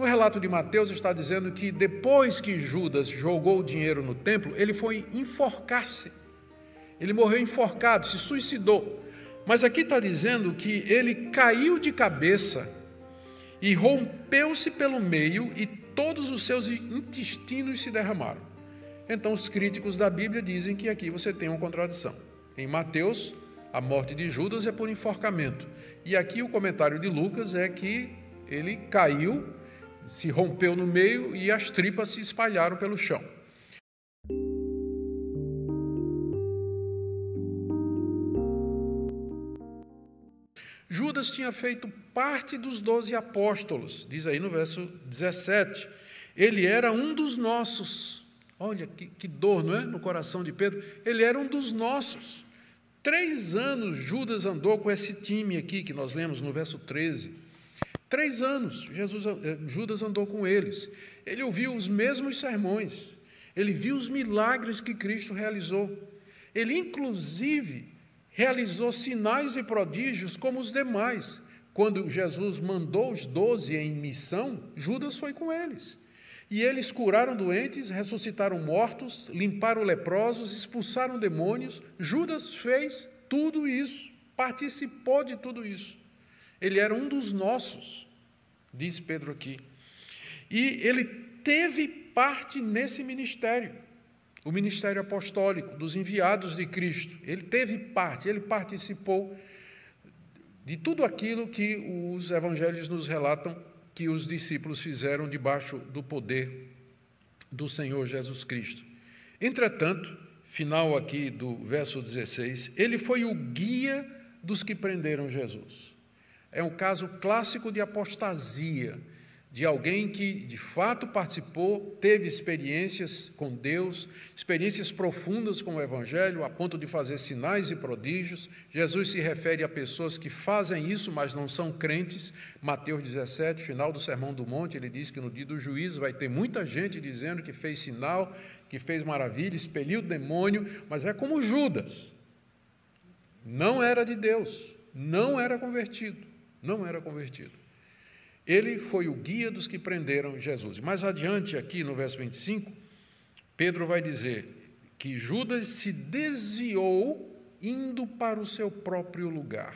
No relato de Mateus está dizendo que depois que Judas jogou o dinheiro no templo, ele foi enforcar-se. Ele morreu enforcado, se suicidou. Mas aqui está dizendo que ele caiu de cabeça e rompeu-se pelo meio e todos os seus intestinos se derramaram. Então, os críticos da Bíblia dizem que aqui você tem uma contradição. Em Mateus, a morte de Judas é por enforcamento. E aqui o comentário de Lucas é que ele caiu, se rompeu no meio e as tripas se espalharam pelo chão. Judas tinha feito parte dos doze apóstolos, diz aí no verso 17. Ele era um dos nossos. Olha que, que dor, não é? No coração de Pedro. Ele era um dos nossos. Três anos Judas andou com esse time aqui que nós lemos no verso 13. Três anos Jesus, eh, Judas andou com eles. Ele ouviu os mesmos sermões. Ele viu os milagres que Cristo realizou. Ele, inclusive, realizou sinais e prodígios como os demais. Quando Jesus mandou os doze em missão, Judas foi com eles. E eles curaram doentes, ressuscitaram mortos, limparam leprosos, expulsaram demônios. Judas fez tudo isso, participou de tudo isso. Ele era um dos nossos, diz Pedro aqui. E ele teve parte nesse ministério, o ministério apostólico, dos enviados de Cristo. Ele teve parte, ele participou de tudo aquilo que os evangelhos nos relatam que os discípulos fizeram debaixo do poder do Senhor Jesus Cristo. Entretanto, final aqui do verso 16, ele foi o guia dos que prenderam Jesus. É um caso clássico de apostasia de alguém que de fato participou, teve experiências com Deus, experiências profundas com o Evangelho, a ponto de fazer sinais e prodígios. Jesus se refere a pessoas que fazem isso, mas não são crentes. Mateus 17, final do Sermão do Monte, ele diz que no dia do juízo vai ter muita gente dizendo que fez sinal, que fez maravilha, expeliu o demônio, mas é como Judas. Não era de Deus, não era convertido, não era convertido. Ele foi o guia dos que prenderam Jesus. Mais adiante, aqui no verso 25, Pedro vai dizer que Judas se desviou indo para o seu próprio lugar.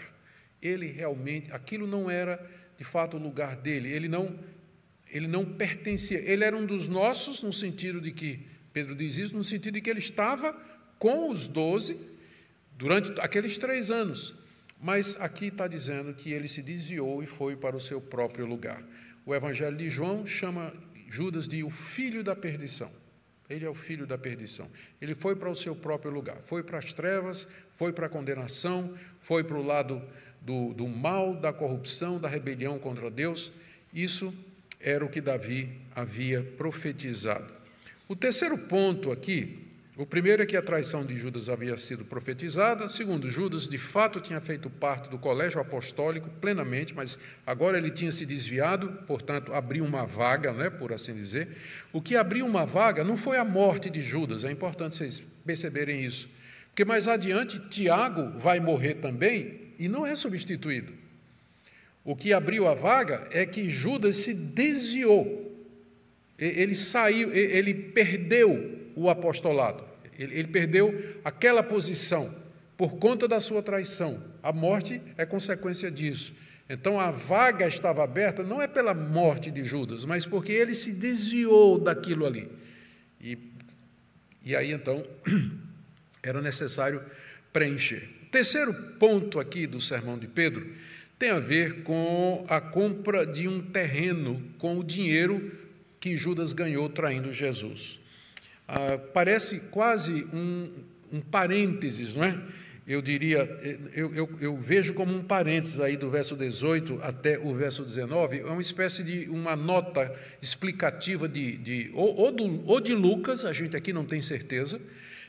Ele realmente, aquilo não era de fato o lugar dele, ele não, ele não pertencia, ele era um dos nossos, no sentido de que, Pedro diz isso, no sentido de que ele estava com os doze durante aqueles três anos, mas aqui está dizendo que ele se desviou e foi para o seu próprio lugar. O Evangelho de João chama Judas de o filho da perdição. Ele é o filho da perdição. Ele foi para o seu próprio lugar, foi para as trevas, foi para a condenação, foi para o lado do, do mal, da corrupção, da rebelião contra Deus. Isso era o que Davi havia profetizado. O terceiro ponto aqui o primeiro é que a traição de Judas havia sido profetizada. Segundo, Judas de fato tinha feito parte do colégio apostólico plenamente, mas agora ele tinha se desviado, portanto, abriu uma vaga, né, por assim dizer. O que abriu uma vaga não foi a morte de Judas, é importante vocês perceberem isso. Porque mais adiante, Tiago vai morrer também e não é substituído. O que abriu a vaga é que Judas se desviou, ele saiu, ele perdeu o apostolado. Ele, ele perdeu aquela posição por conta da sua traição. A morte é consequência disso. Então a vaga estava aberta não é pela morte de Judas, mas porque ele se desviou daquilo ali. E, e aí então era necessário preencher. O terceiro ponto aqui do sermão de Pedro tem a ver com a compra de um terreno com o dinheiro que Judas ganhou traindo Jesus. Ah, parece quase um, um parênteses, não é? eu diria, eu, eu, eu, vejo como um parênteses aí do verso 18 até o verso 19, é uma espécie de uma nota explicativa de, de ou, ou, do, ou, de Lucas, a gente aqui não tem certeza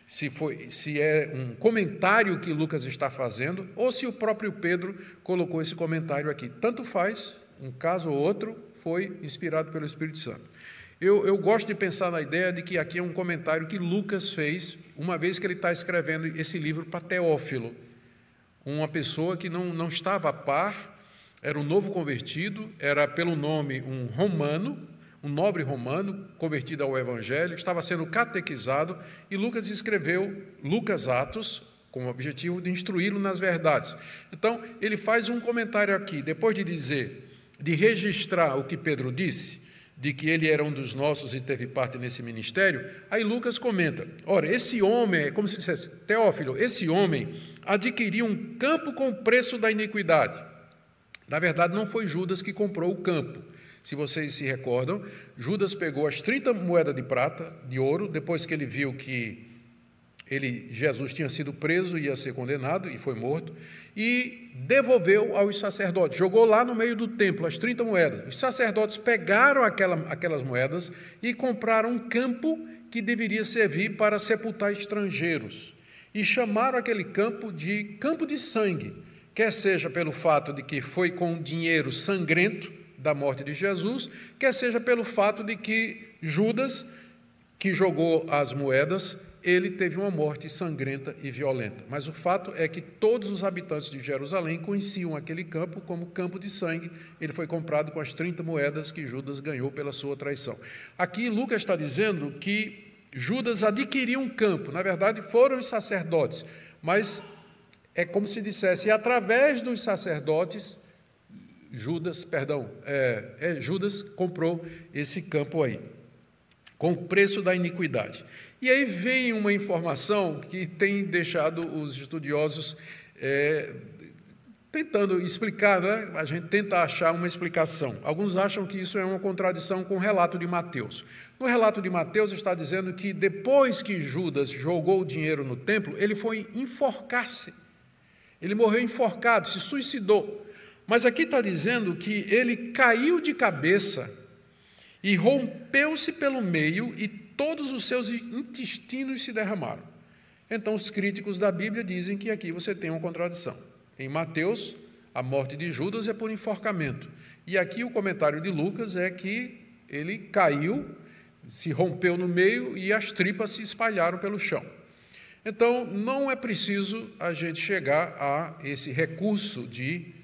se, foi, se é um comentário que Lucas está fazendo, ou se o próprio Pedro colocou esse comentário aqui. Tanto faz, um caso ou outro foi inspirado pelo Espírito Santo. Eu, eu, gosto de pensar na ideia de que aqui é um comentário que Lucas fez, uma vez que ele está escrevendo esse livro para Teófilo, uma pessoa que não, não estava a par era um novo convertido, era pelo nome um romano, um nobre romano convertido ao evangelho, estava sendo catequizado e Lucas escreveu Lucas Atos com o objetivo de instruí-lo nas verdades. Então, ele faz um comentário aqui, depois de dizer, de registrar o que Pedro disse, de que ele era um dos nossos e teve parte nesse ministério, aí Lucas comenta: ora, esse homem, como se dissesse, Teófilo, esse homem adquiriu um campo com o preço da iniquidade. Na verdade, não foi Judas que comprou o campo. Se vocês se recordam, Judas pegou as 30 moedas de prata, de ouro, depois que ele viu que ele, Jesus tinha sido preso, ia ser condenado e foi morto, e devolveu aos sacerdotes. Jogou lá no meio do templo as 30 moedas. Os sacerdotes pegaram aquela, aquelas moedas e compraram um campo que deveria servir para sepultar estrangeiros. E chamaram aquele campo de campo de sangue, quer seja pelo fato de que foi com dinheiro sangrento da morte de Jesus, quer seja pelo fato de que Judas, que jogou as moedas, ele teve uma morte sangrenta e violenta. Mas o fato é que todos os habitantes de Jerusalém conheciam aquele campo como campo de sangue. Ele foi comprado com as 30 moedas que Judas ganhou pela sua traição. Aqui Lucas está dizendo que Judas adquiriu um campo. Na verdade, foram os sacerdotes. Mas é como se dissesse, através dos sacerdotes, Judas, perdão, é, é, Judas comprou esse campo aí, com o preço da iniquidade. E aí vem uma informação que tem deixado os estudiosos é, tentando explicar, né? a gente tenta achar uma explicação. Alguns acham que isso é uma contradição com o relato de Mateus. No relato de Mateus está dizendo que depois que Judas jogou o dinheiro no templo, ele foi enforcar-se. Ele morreu enforcado, se suicidou. Mas aqui está dizendo que ele caiu de cabeça e rompeu-se pelo meio e todos os seus intestinos se derramaram. Então, os críticos da Bíblia dizem que aqui você tem uma contradição. Em Mateus, a morte de Judas é por enforcamento. E aqui o comentário de Lucas é que ele caiu, se rompeu no meio e as tripas se espalharam pelo chão. Então, não é preciso a gente chegar a esse recurso de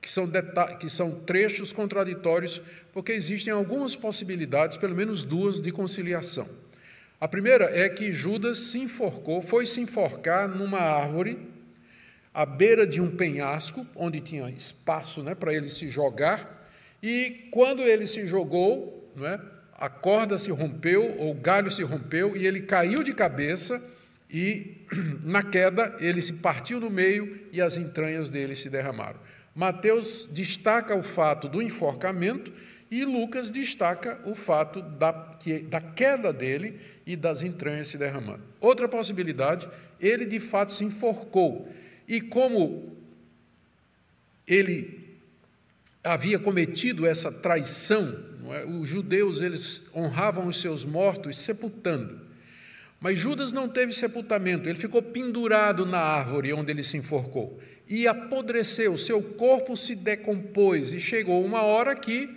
que são, que são trechos contraditórios, porque existem algumas possibilidades, pelo menos duas, de conciliação. A primeira é que Judas se enforcou, foi se enforcar numa árvore, à beira de um penhasco, onde tinha espaço né, para ele se jogar, e quando ele se jogou, é, a corda se rompeu, ou o galho se rompeu, e ele caiu de cabeça, e na queda ele se partiu no meio e as entranhas dele se derramaram. Mateus destaca o fato do enforcamento e Lucas destaca o fato da, que, da queda dele e das entranhas se derramando. Outra possibilidade, ele de fato se enforcou. E como ele havia cometido essa traição, é? os judeus eles honravam os seus mortos sepultando. Mas Judas não teve sepultamento, ele ficou pendurado na árvore onde ele se enforcou e apodreceu, seu corpo se decompôs, e chegou uma hora que,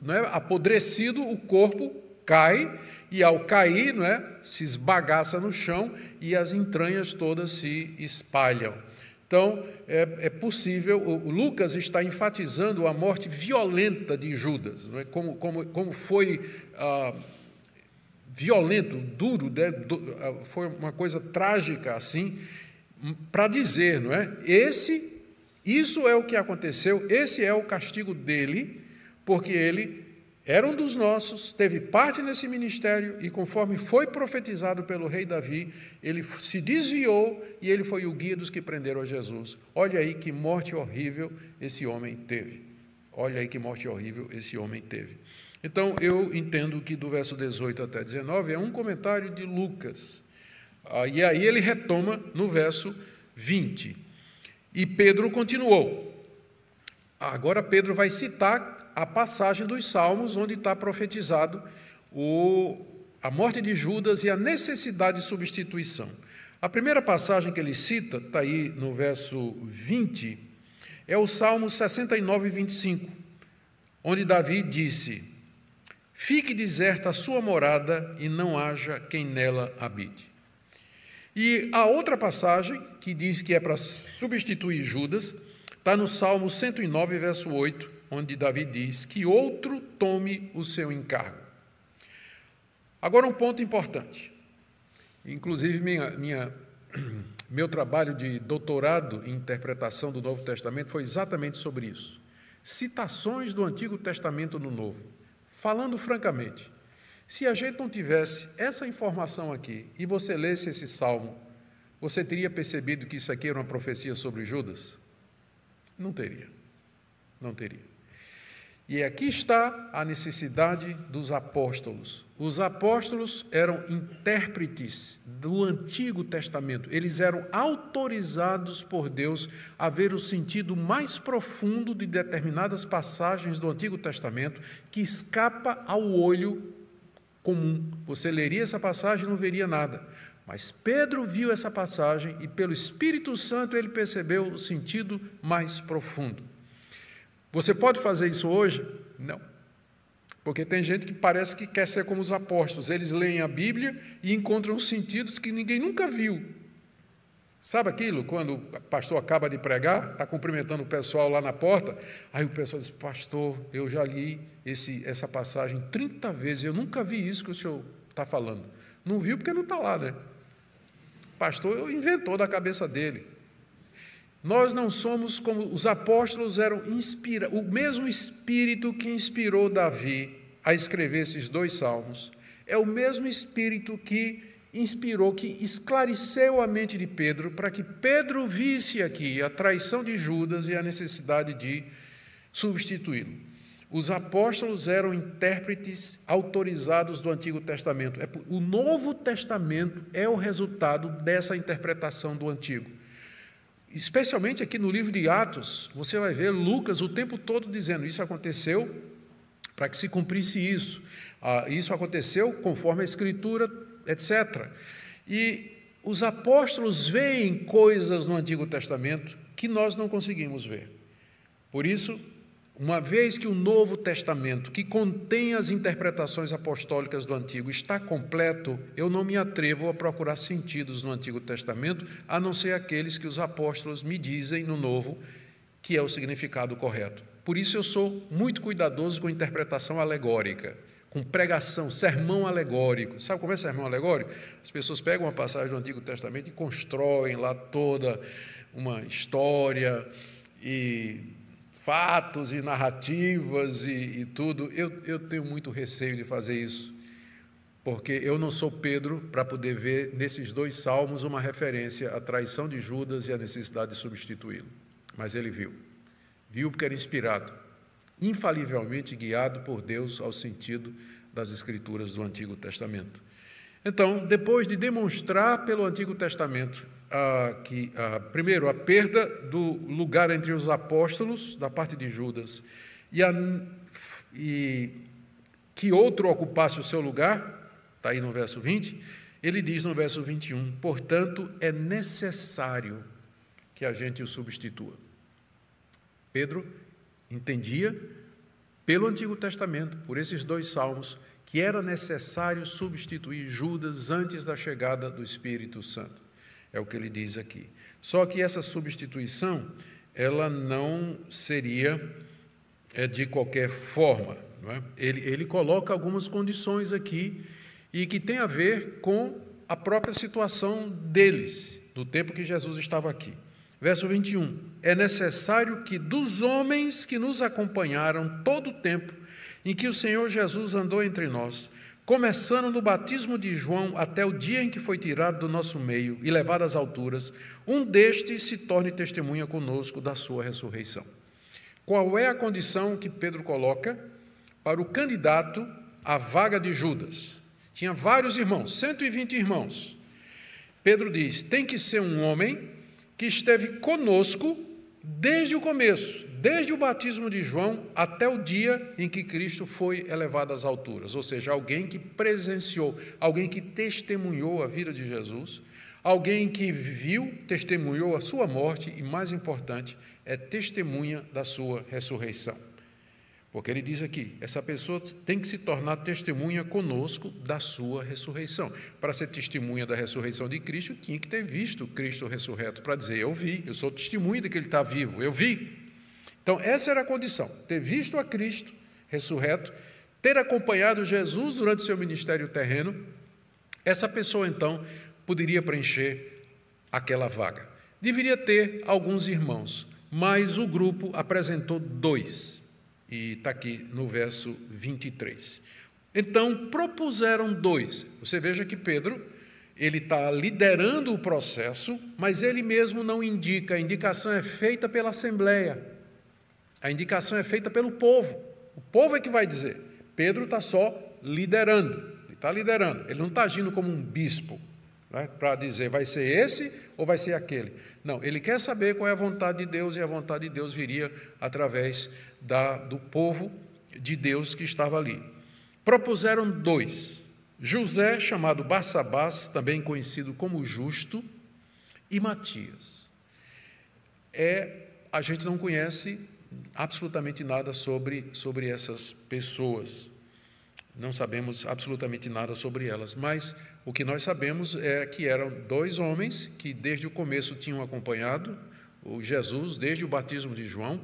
não é, apodrecido, o corpo cai, e ao cair, não é, se esbagaça no chão e as entranhas todas se espalham. Então, é, é possível, o, Lucas está enfatizando a morte violenta de Judas, não é, como, como, como foi. Ah, violento, duro, né, ah, foi uma coisa trágica assim, para dizer, não é? Esse, isso é o que aconteceu, esse é o castigo dele, porque ele era um dos nossos, teve parte nesse ministério e, conforme foi profetizado pelo rei Davi, ele se desviou e ele foi o guia dos que prenderam a Jesus. Olha aí que morte horrível esse homem teve. Olha aí que morte horrível esse homem teve. Então, eu entendo que do verso 18 até 19 é um comentário de Lucas. Ah, e aí ele retoma no verso 20. E Pedro continuou. Agora Pedro vai citar a passagem dos Salmos, onde está profetizado o, a morte de Judas e a necessidade de substituição. A primeira passagem que ele cita, está aí no verso 20, é o Salmo 69, 25, onde Davi disse: Fique deserta a sua morada e não haja quem nela habite. E a outra passagem, que diz que é para substituir Judas, está no Salmo 109, verso 8, onde Davi diz: Que outro tome o seu encargo. Agora, um ponto importante. Inclusive, minha, minha, meu trabalho de doutorado em interpretação do Novo Testamento foi exatamente sobre isso. Citações do Antigo Testamento no Novo. Falando francamente, se a gente não tivesse essa informação aqui e você lesse esse salmo, você teria percebido que isso aqui era uma profecia sobre Judas? Não teria. Não teria. E aqui está a necessidade dos apóstolos. Os apóstolos eram intérpretes do Antigo Testamento. Eles eram autorizados por Deus a ver o sentido mais profundo de determinadas passagens do Antigo Testamento que escapa ao olho comum. Você leria essa passagem e não veria nada. Mas Pedro viu essa passagem e, pelo Espírito Santo, ele percebeu o sentido mais profundo. Você pode fazer isso hoje? Não. Porque tem gente que parece que quer ser como os apóstolos. Eles leem a Bíblia e encontram sentidos que ninguém nunca viu. Sabe aquilo? Quando o pastor acaba de pregar, está cumprimentando o pessoal lá na porta, aí o pessoal diz: Pastor, eu já li esse, essa passagem 30 vezes, eu nunca vi isso que o senhor está falando. Não viu porque não está lá, né? O pastor inventou da cabeça dele. Nós não somos como os apóstolos eram inspira, o mesmo espírito que inspirou Davi a escrever esses dois salmos, é o mesmo espírito que inspirou, que esclareceu a mente de Pedro para que Pedro visse aqui a traição de Judas e a necessidade de substituí-lo. Os apóstolos eram intérpretes autorizados do Antigo Testamento. É o Novo Testamento é o resultado dessa interpretação do Antigo. Especialmente aqui no livro de Atos, você vai ver Lucas o tempo todo dizendo: Isso aconteceu para que se cumprisse isso. Ah, isso aconteceu conforme a Escritura, etc. E os apóstolos veem coisas no Antigo Testamento que nós não conseguimos ver. Por isso, uma vez que o Novo Testamento, que contém as interpretações apostólicas do Antigo, está completo, eu não me atrevo a procurar sentidos no Antigo Testamento, a não ser aqueles que os apóstolos me dizem no Novo, que é o significado correto. Por isso eu sou muito cuidadoso com interpretação alegórica, com pregação, sermão alegórico. Sabe como é sermão alegórico? As pessoas pegam uma passagem do Antigo Testamento e constroem lá toda uma história e fatos e narrativas e, e tudo, eu, eu tenho muito receio de fazer isso, porque eu não sou Pedro para poder ver nesses dois salmos uma referência à traição de Judas e à necessidade de substituí-lo. Mas ele viu. Viu porque era inspirado, infalivelmente guiado por Deus ao sentido das Escrituras do Antigo Testamento. Então, depois de demonstrar pelo Antigo Testamento ah, que, ah, primeiro, a perda do lugar entre os apóstolos, da parte de Judas, e, a, e que outro ocupasse o seu lugar, está aí no verso 20, ele diz no verso 21, portanto, é necessário que a gente o substitua. Pedro entendia, pelo Antigo Testamento, por esses dois salmos, que era necessário substituir Judas antes da chegada do Espírito Santo. É o que ele diz aqui. Só que essa substituição, ela não seria é, de qualquer forma. É? Ele, ele coloca algumas condições aqui e que tem a ver com a própria situação deles, do tempo que Jesus estava aqui. Verso 21. É necessário que dos homens que nos acompanharam todo o tempo em que o Senhor Jesus andou entre nós, começando no batismo de João até o dia em que foi tirado do nosso meio e levado às alturas, um destes se torne testemunha conosco da sua ressurreição. Qual é a condição que Pedro coloca para o candidato à vaga de Judas? Tinha vários irmãos, 120 irmãos. Pedro diz: tem que ser um homem que esteve conosco desde o começo, desde o batismo de João até o dia em que Cristo foi elevado às alturas, ou seja, alguém que presenciou, alguém que testemunhou a vida de Jesus, alguém que viu, testemunhou a sua morte e, mais importante, é testemunha da sua ressurreição. Porque ele diz aqui: essa pessoa tem que se tornar testemunha conosco da sua ressurreição. Para ser testemunha da ressurreição de Cristo, tinha que ter visto Cristo ressurreto, para dizer: Eu vi, eu sou testemunha de que ele está vivo, eu vi. Então, essa era a condição: ter visto a Cristo ressurreto, ter acompanhado Jesus durante seu ministério terreno. Essa pessoa, então, poderia preencher aquela vaga. Deveria ter alguns irmãos, mas o grupo apresentou dois e está aqui no verso 23. Então propuseram dois. Você veja que Pedro ele está liderando o processo, mas ele mesmo não indica. A indicação é feita pela assembleia. A indicação é feita pelo povo. O povo é que vai dizer. Pedro está só liderando. Ele está liderando. Ele não está agindo como um bispo né, para dizer vai ser esse ou vai ser aquele. Não, ele quer saber qual é a vontade de Deus e a vontade de Deus viria através da, do povo de Deus que estava ali. Propuseram dois: José, chamado Barsabás, também conhecido como Justo, e Matias. É, a gente não conhece absolutamente nada sobre, sobre essas pessoas. Não sabemos absolutamente nada sobre elas, mas o que nós sabemos é que eram dois homens que desde o começo tinham acompanhado o Jesus, desde o batismo de João,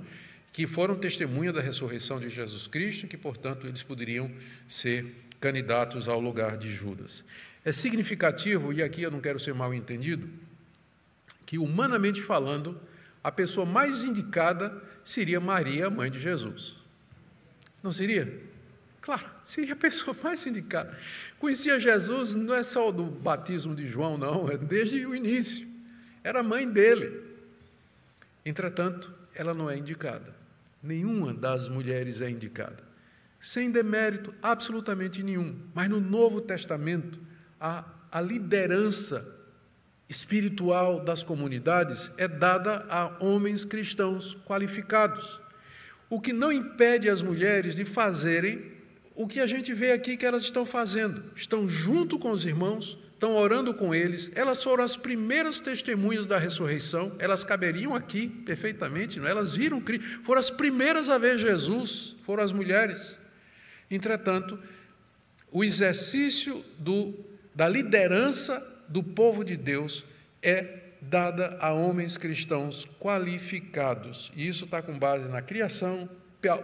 que foram testemunha da ressurreição de Jesus Cristo que, portanto, eles poderiam ser candidatos ao lugar de Judas. É significativo, e aqui eu não quero ser mal entendido, que, humanamente falando, a pessoa mais indicada seria Maria, mãe de Jesus. Não seria? Claro, seria a pessoa mais indicada. Conhecia Jesus não é só do batismo de João, não, é desde o início. Era mãe dele. Entretanto, ela não é indicada. Nenhuma das mulheres é indicada. Sem demérito absolutamente nenhum. Mas no Novo Testamento, a, a liderança espiritual das comunidades é dada a homens cristãos qualificados. O que não impede as mulheres de fazerem o que a gente vê aqui que elas estão fazendo. Estão junto com os irmãos, estão orando com eles. Elas foram as primeiras testemunhas da ressurreição. Elas caberiam aqui perfeitamente, não? É? elas viram Cristo. Foram as primeiras a ver Jesus, foram as mulheres. Entretanto, o exercício do, da liderança do povo de Deus é dada a homens cristãos qualificados. E isso está com base na criação,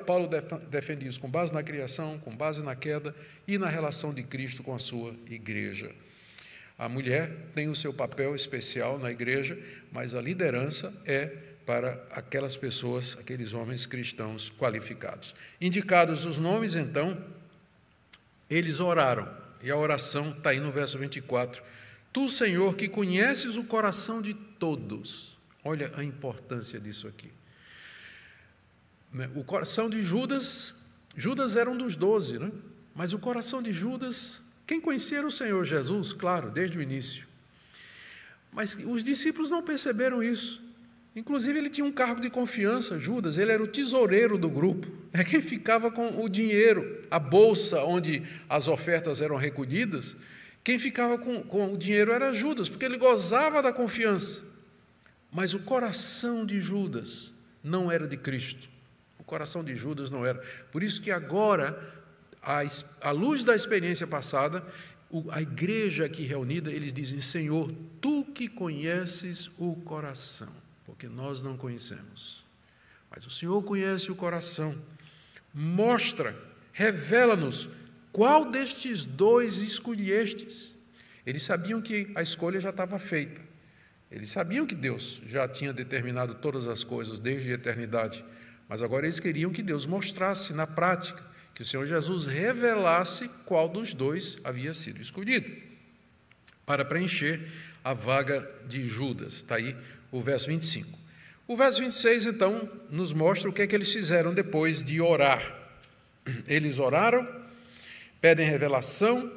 Paulo defende isso com base na criação, com base na queda e na relação de Cristo com a sua igreja. A mulher tem o seu papel especial na igreja, mas a liderança é para aquelas pessoas, aqueles homens cristãos qualificados. Indicados os nomes, então, eles oraram, e a oração está aí no verso 24. Tu, Senhor, que conheces o coração de todos, olha a importância disso aqui. Né? O coração de Judas, Judas era um dos doze, né? mas o coração de Judas, quem conhecia o Senhor Jesus, claro, desde o início. Mas os discípulos não perceberam isso. Inclusive, ele tinha um cargo de confiança, Judas, ele era o tesoureiro do grupo, é quem ficava com o dinheiro, a bolsa onde as ofertas eram recolhidas. Quem ficava com, com o dinheiro era Judas, porque ele gozava da confiança. Mas o coração de Judas não era de Cristo. O coração de Judas não era. Por isso que agora, à luz da experiência passada, a igreja aqui reunida, eles dizem: Senhor, tu que conheces o coração, porque nós não conhecemos. Mas o Senhor conhece o coração. Mostra, revela-nos qual destes dois escolhestes. Eles sabiam que a escolha já estava feita. Eles sabiam que Deus já tinha determinado todas as coisas desde a eternidade. Mas agora eles queriam que Deus mostrasse na prática, que o Senhor Jesus revelasse qual dos dois havia sido escolhido, para preencher a vaga de Judas. Está aí o verso 25. O verso 26, então, nos mostra o que é que eles fizeram depois de orar. Eles oraram, pedem revelação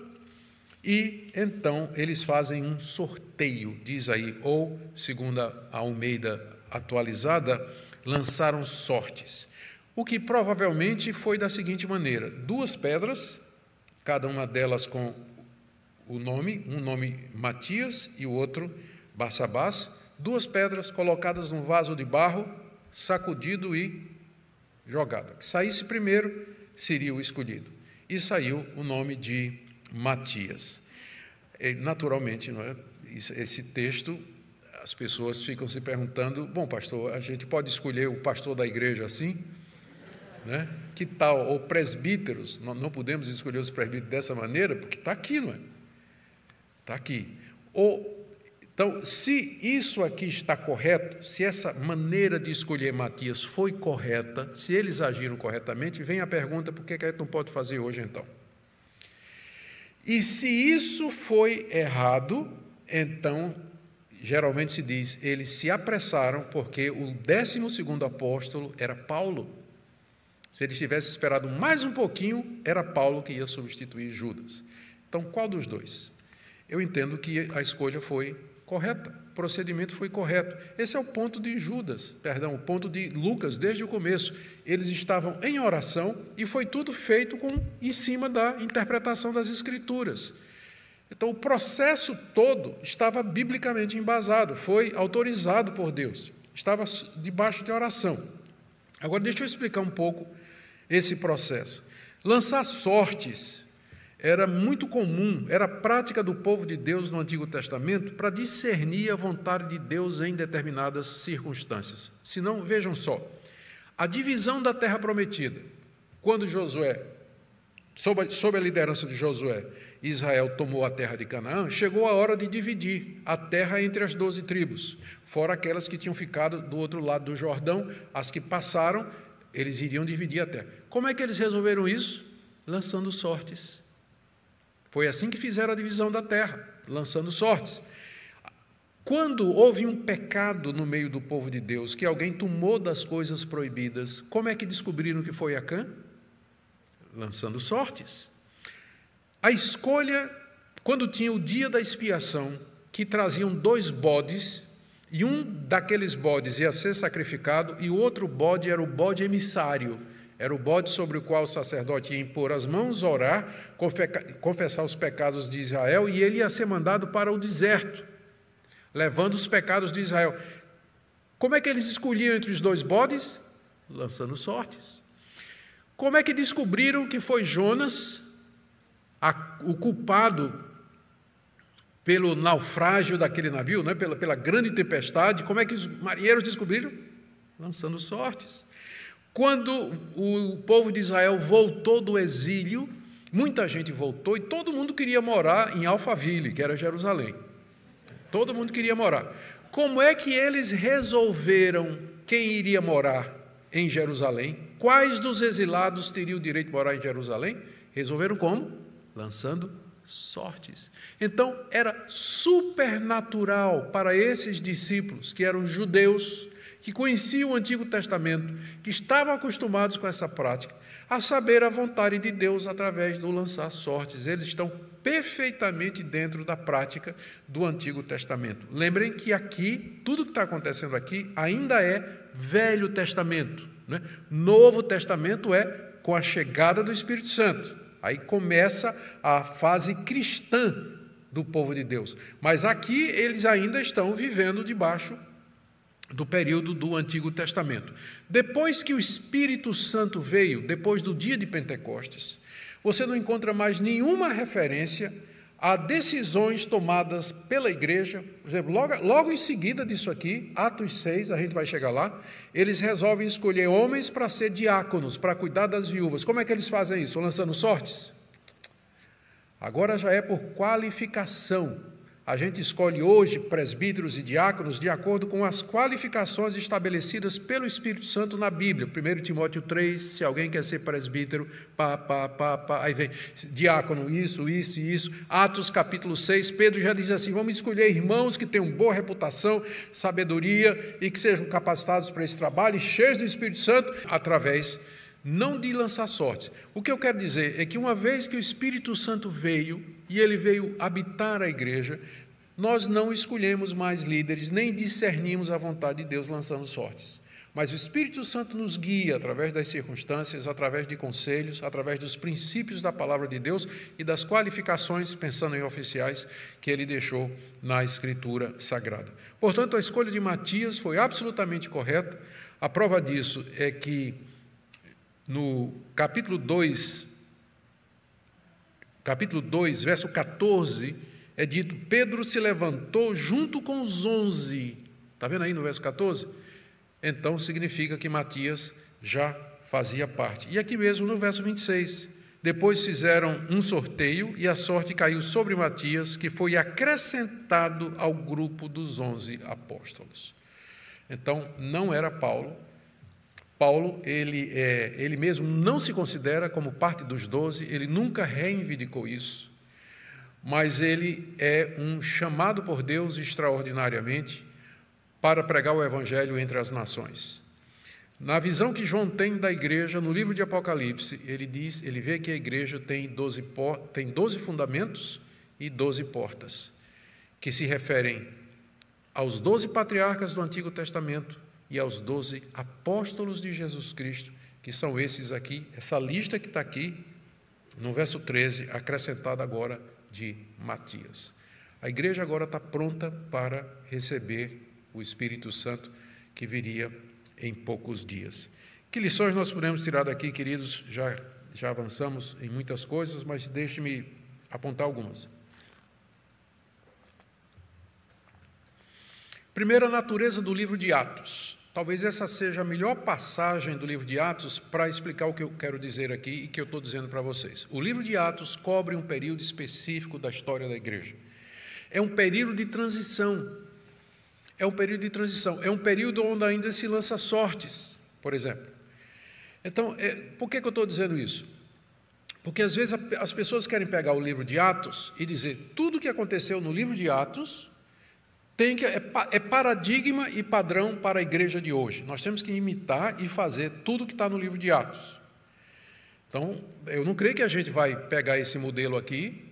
e então eles fazem um sorteio, diz aí, ou, segundo a Almeida atualizada, lançaram sortes. O que provavelmente foi da seguinte maneira: duas pedras, cada uma delas com o nome, um nome Matias e o outro Barsabás, duas pedras colocadas num vaso de barro, sacudido e jogada. Que saísse primeiro seria o escolhido. E saiu o nome de Matias. Naturalmente, não é? esse texto, as pessoas ficam se perguntando: bom, pastor, a gente pode escolher o pastor da igreja assim? Né? Que tal? Ou presbíteros? Não, não podemos escolher os presbíteros dessa maneira, porque está aqui, não é? Está aqui. Ou então, se isso aqui está correto, se essa maneira de escolher Matias foi correta, se eles agiram corretamente, vem a pergunta: por que a gente não pode fazer hoje então? E se isso foi errado, então, geralmente se diz, eles se apressaram porque o décimo segundo apóstolo era Paulo. Se eles tivessem esperado mais um pouquinho, era Paulo que ia substituir Judas. Então, qual dos dois? Eu entendo que a escolha foi correta, o procedimento foi correto. Esse é o ponto de Judas, perdão, o ponto de Lucas desde o começo. Eles estavam em oração e foi tudo feito com em cima da interpretação das escrituras. Então o processo todo estava biblicamente embasado, foi autorizado por Deus, estava debaixo de oração. Agora deixa eu explicar um pouco esse processo. Lançar sortes era muito comum, era prática do povo de Deus no Antigo Testamento para discernir a vontade de Deus em determinadas circunstâncias. Se não, vejam só, a divisão da terra prometida, quando Josué, sob a, sob a liderança de Josué, Israel tomou a terra de Canaã, chegou a hora de dividir a terra entre as doze tribos, fora aquelas que tinham ficado do outro lado do Jordão, as que passaram, eles iriam dividir a terra. Como é que eles resolveram isso? Lançando sortes. Foi assim que fizeram a divisão da terra, lançando sortes. Quando houve um pecado no meio do povo de Deus, que alguém tomou das coisas proibidas, como é que descobriram que foi Acã? Lançando sortes. A escolha, quando tinha o dia da expiação, que traziam dois bodes, e um daqueles bodes ia ser sacrificado, e o outro bode era o bode emissário era o bode sobre o qual o sacerdote ia impor as mãos, orar, confessar os pecados de Israel, e ele ia ser mandado para o deserto, levando os pecados de Israel. Como é que eles escolhiam entre os dois bodes? Lançando sortes. Como é que descobriram que foi Jonas a, o culpado pelo naufrágio daquele navio, né? pela, pela grande tempestade? Como é que os marinheiros descobriram? Lançando sortes. Quando o povo de Israel voltou do exílio, muita gente voltou e todo mundo queria morar em Alphaville, que era Jerusalém. Todo mundo queria morar. Como é que eles resolveram quem iria morar em Jerusalém? Quais dos exilados teriam o direito de morar em Jerusalém? Resolveram como? Lançando sortes. Então, era supernatural para esses discípulos, que eram judeus, que conheciam o Antigo Testamento, que estavam acostumados com essa prática, a saber a vontade de Deus através do lançar sortes. Eles estão perfeitamente dentro da prática do Antigo Testamento. Lembrem que aqui, tudo que está acontecendo aqui, ainda é Velho Testamento. Né? Novo Testamento é com a chegada do Espírito Santo. Aí começa a fase cristã do povo de Deus. Mas aqui eles ainda estão vivendo debaixo do período do Antigo Testamento. Depois que o Espírito Santo veio, depois do dia de Pentecostes, você não encontra mais nenhuma referência a decisões tomadas pela igreja. Por exemplo, logo, logo em seguida disso aqui, Atos 6, a gente vai chegar lá, eles resolvem escolher homens para ser diáconos, para cuidar das viúvas. Como é que eles fazem isso? Lançando sortes? Agora já é por qualificação. A gente escolhe hoje presbíteros e diáconos de acordo com as qualificações estabelecidas pelo Espírito Santo na Bíblia. 1 Timóteo 3, se alguém quer ser presbítero, pá, pá, pá, pá, aí vem diácono, isso, isso e isso. Atos capítulo 6, Pedro já diz assim: vamos escolher irmãos que tenham boa reputação, sabedoria e que sejam capacitados para esse trabalho e cheios do Espírito Santo através não de lançar sorte. O que eu quero dizer é que uma vez que o Espírito Santo veio e ele veio habitar a igreja, nós não escolhemos mais líderes, nem discernimos a vontade de Deus lançando sortes. Mas o Espírito Santo nos guia através das circunstâncias, através de conselhos, através dos princípios da palavra de Deus e das qualificações, pensando em oficiais, que ele deixou na Escritura Sagrada. Portanto, a escolha de Matias foi absolutamente correta. A prova disso é que no capítulo 2, capítulo 2, verso 14, é dito: Pedro se levantou junto com os onze. Está vendo aí no verso 14? Então significa que Matias já fazia parte. E aqui mesmo no verso 26. Depois fizeram um sorteio e a sorte caiu sobre Matias, que foi acrescentado ao grupo dos onze apóstolos. Então, não era Paulo. Paulo, ele, é, ele mesmo não se considera como parte dos doze, ele nunca reivindicou isso, mas ele é um chamado por Deus extraordinariamente para pregar o Evangelho entre as nações. Na visão que João tem da igreja, no livro de Apocalipse, ele diz, ele vê que a igreja tem 12, tem 12 fundamentos e 12 portas, que se referem aos 12 patriarcas do Antigo Testamento e aos 12 apóstolos de Jesus Cristo, que são esses aqui, essa lista que está aqui, no verso 13, acrescentada agora de Matias. A igreja agora está pronta para receber o Espírito Santo que viria em poucos dias. Que lições nós podemos tirar daqui, queridos? Já, já avançamos em muitas coisas, mas deixe-me apontar algumas. Primeira natureza do livro de Atos. Talvez essa seja a melhor passagem do livro de Atos para explicar o que eu quero dizer aqui e que eu estou dizendo para vocês. O livro de Atos cobre um período específico da história da igreja. É um período de transição é um período de transição, é um período onde ainda se lança sortes, por exemplo. Então, é, por que, que eu estou dizendo isso? Porque às vezes as pessoas querem pegar o livro de Atos e dizer tudo o que aconteceu no livro de Atos tem que, é, é paradigma e padrão para a igreja de hoje. Nós temos que imitar e fazer tudo o que está no livro de Atos. Então, eu não creio que a gente vai pegar esse modelo aqui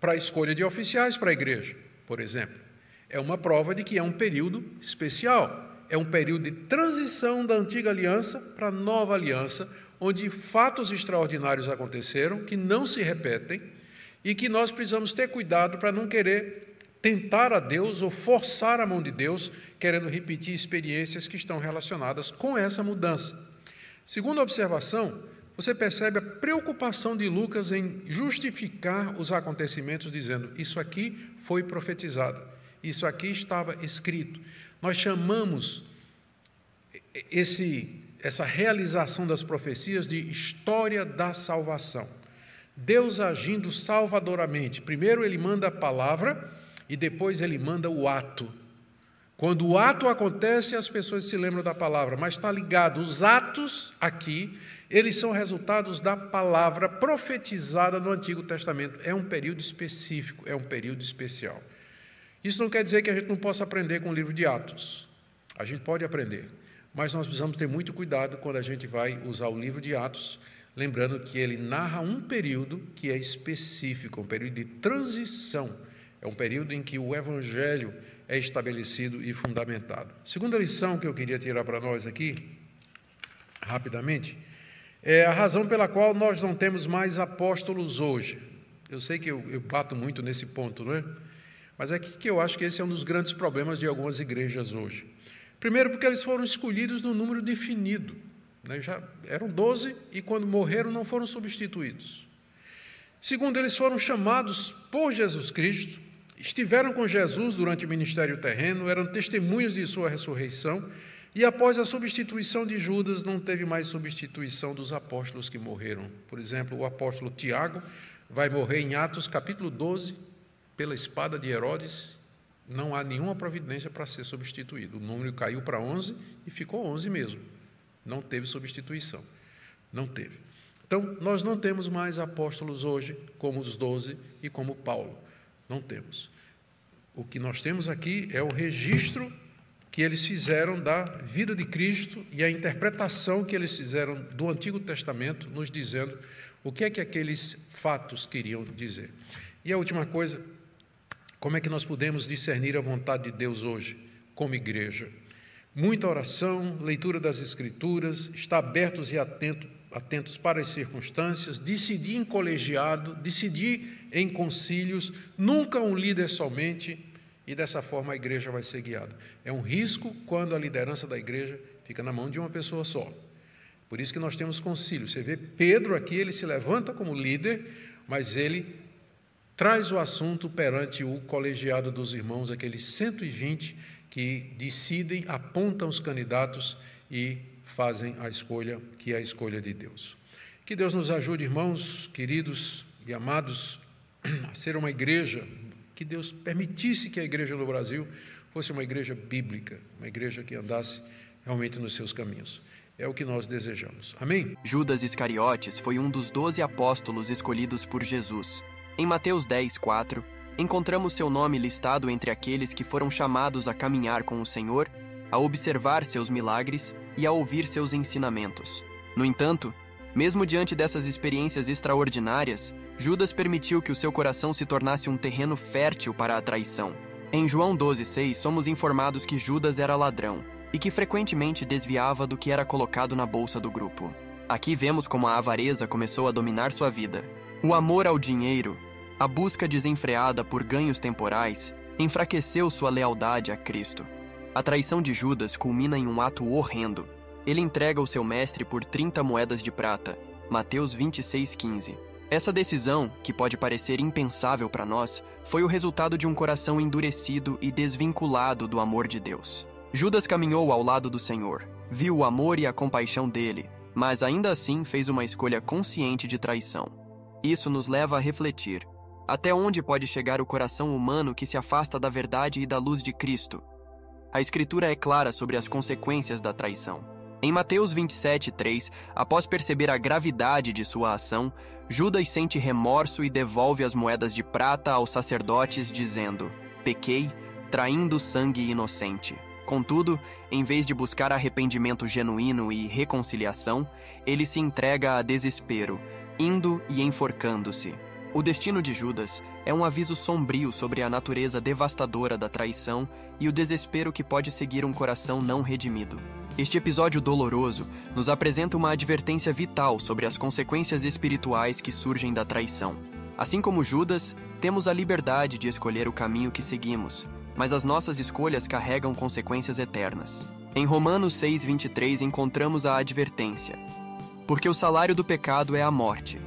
para a escolha de oficiais para a igreja, por exemplo é uma prova de que é um período especial. É um período de transição da antiga aliança para a nova aliança, onde fatos extraordinários aconteceram que não se repetem e que nós precisamos ter cuidado para não querer tentar a Deus ou forçar a mão de Deus, querendo repetir experiências que estão relacionadas com essa mudança. Segunda observação, você percebe a preocupação de Lucas em justificar os acontecimentos, dizendo: Isso aqui foi profetizado. Isso aqui estava escrito. Nós chamamos esse, essa realização das profecias de história da salvação. Deus agindo salvadoramente. Primeiro ele manda a palavra e depois ele manda o ato. Quando o ato acontece, as pessoas se lembram da palavra, mas está ligado. Os atos aqui, eles são resultados da palavra profetizada no Antigo Testamento. É um período específico, é um período especial. Isso não quer dizer que a gente não possa aprender com o livro de Atos. A gente pode aprender, mas nós precisamos ter muito cuidado quando a gente vai usar o livro de Atos, lembrando que ele narra um período que é específico, um período de transição. É um período em que o evangelho é estabelecido e fundamentado. Segunda lição que eu queria tirar para nós aqui, rapidamente, é a razão pela qual nós não temos mais apóstolos hoje. Eu sei que eu, eu bato muito nesse ponto, não é? Mas é que eu acho que esse é um dos grandes problemas de algumas igrejas hoje. Primeiro, porque eles foram escolhidos no número definido. Né? Já eram 12 e, quando morreram, não foram substituídos. Segundo, eles foram chamados por Jesus Cristo, estiveram com Jesus durante o ministério terreno, eram testemunhas de sua ressurreição, e após a substituição de Judas, não teve mais substituição dos apóstolos que morreram. Por exemplo, o apóstolo Tiago vai morrer em Atos capítulo 12, pela espada de Herodes, não há nenhuma providência para ser substituído. O número caiu para 11 e ficou 11 mesmo. Não teve substituição. Não teve. Então, nós não temos mais apóstolos hoje como os doze e como Paulo. Não temos. O que nós temos aqui é o registro que eles fizeram da vida de Cristo e a interpretação que eles fizeram do Antigo Testamento, nos dizendo o que é que aqueles fatos queriam dizer. E a última coisa, como é que nós podemos discernir a vontade de Deus hoje, como igreja? Muita oração, leitura das Escrituras, estar abertos e atento, atentos para as circunstâncias, decidir em colegiado, decidir em concílios, nunca um líder somente, e dessa forma a igreja vai ser guiada. É um risco quando a liderança da igreja fica na mão de uma pessoa só. Por isso que nós temos concílio. Você vê Pedro aqui, ele se levanta como líder, mas ele traz o assunto perante o colegiado dos irmãos, aqueles 120 que decidem, apontam os candidatos e fazem a escolha, que é a escolha de Deus. Que Deus nos ajude, irmãos, queridos e amados, a ser uma igreja, que Deus permitisse que a igreja do Brasil fosse uma igreja bíblica, uma igreja que andasse realmente nos seus caminhos. É o que nós desejamos. Amém? Judas Iscariotes foi um dos doze apóstolos escolhidos por Jesus. Em Mateus 10, 4, encontramos seu nome listado entre aqueles que foram chamados a caminhar com o Senhor, a observar seus milagres e a ouvir seus ensinamentos. No entanto, mesmo diante dessas experiências extraordinárias, Judas permitiu que o seu coração se tornasse um terreno fértil para a traição. Em João 12,6 somos informados que Judas era ladrão e que frequentemente desviava do que era colocado na bolsa do grupo. Aqui vemos como a avareza começou a dominar sua vida. O amor ao dinheiro, a busca desenfreada por ganhos temporais, enfraqueceu sua lealdade a Cristo. A traição de Judas culmina em um ato horrendo. Ele entrega o seu mestre por 30 moedas de prata. Mateus 26,15. Essa decisão, que pode parecer impensável para nós, foi o resultado de um coração endurecido e desvinculado do amor de Deus. Judas caminhou ao lado do Senhor, viu o amor e a compaixão dele, mas ainda assim fez uma escolha consciente de traição. Isso nos leva a refletir: até onde pode chegar o coração humano que se afasta da verdade e da luz de Cristo? A Escritura é clara sobre as consequências da traição. Em Mateus 27, 3, após perceber a gravidade de sua ação, Judas sente remorso e devolve as moedas de prata aos sacerdotes, dizendo: Pequei, traindo sangue inocente. Contudo, em vez de buscar arrependimento genuíno e reconciliação, ele se entrega a desespero, indo e enforcando-se. O destino de Judas é um aviso sombrio sobre a natureza devastadora da traição e o desespero que pode seguir um coração não redimido. Este episódio doloroso nos apresenta uma advertência vital sobre as consequências espirituais que surgem da traição. Assim como Judas, temos a liberdade de escolher o caminho que seguimos, mas as nossas escolhas carregam consequências eternas. Em Romanos 6:23 encontramos a advertência: Porque o salário do pecado é a morte,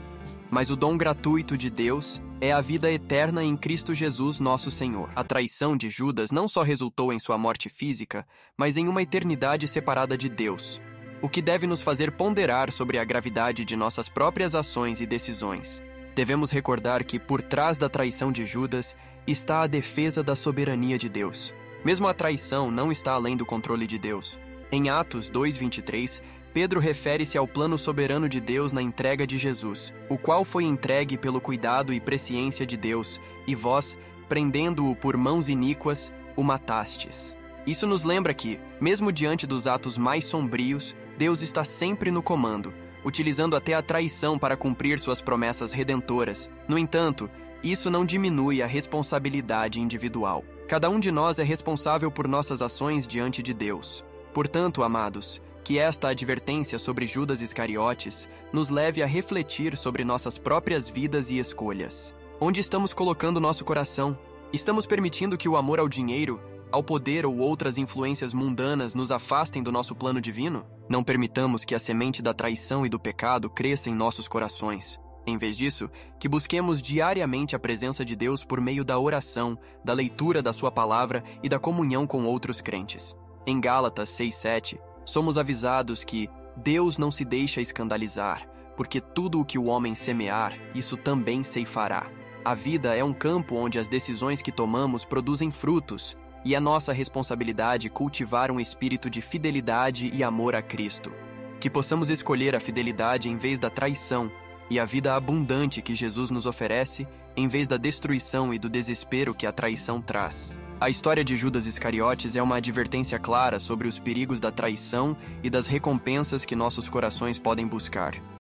mas o dom gratuito de Deus é a vida eterna em Cristo Jesus, nosso Senhor. A traição de Judas não só resultou em sua morte física, mas em uma eternidade separada de Deus, o que deve nos fazer ponderar sobre a gravidade de nossas próprias ações e decisões. Devemos recordar que, por trás da traição de Judas, está a defesa da soberania de Deus. Mesmo a traição não está além do controle de Deus. Em Atos 2:23, Pedro refere-se ao plano soberano de Deus na entrega de Jesus, o qual foi entregue pelo cuidado e presciência de Deus, e vós, prendendo-o por mãos iníquas, o matastes. Isso nos lembra que, mesmo diante dos atos mais sombrios, Deus está sempre no comando, utilizando até a traição para cumprir suas promessas redentoras. No entanto, isso não diminui a responsabilidade individual. Cada um de nós é responsável por nossas ações diante de Deus. Portanto, amados, que esta advertência sobre Judas Iscariotes nos leve a refletir sobre nossas próprias vidas e escolhas. Onde estamos colocando nosso coração? Estamos permitindo que o amor ao dinheiro, ao poder ou outras influências mundanas nos afastem do nosso plano divino? Não permitamos que a semente da traição e do pecado cresça em nossos corações. Em vez disso, que busquemos diariamente a presença de Deus por meio da oração, da leitura da Sua palavra e da comunhão com outros crentes. Em Gálatas 6,7, somos avisados que Deus não se deixa escandalizar, porque tudo o que o homem semear, isso também ceifará. A vida é um campo onde as decisões que tomamos produzem frutos, e é nossa responsabilidade cultivar um espírito de fidelidade e amor a Cristo. Que possamos escolher a fidelidade em vez da traição e a vida abundante que Jesus nos oferece, em vez da destruição e do desespero que a traição traz. A história de Judas Iscariotes é uma advertência clara sobre os perigos da traição e das recompensas que nossos corações podem buscar.